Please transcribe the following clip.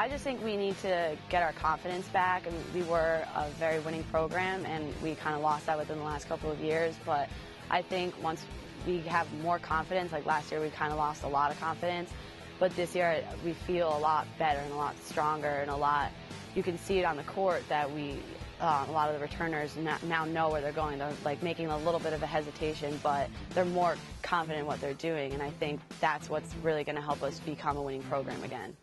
I just think we need to get our confidence back. I mean, we were a very winning program, and we kind of lost that within the last couple of years. But I think once we have more confidence, like last year, we kind of lost a lot of confidence. But this year, we feel a lot better and a lot stronger and a lot. You can see it on the court that we, uh, a lot of the returners now know where they're going. They're like making a little bit of a hesitation, but they're more confident in what they're doing. And I think that's what's really going to help us become a winning program again.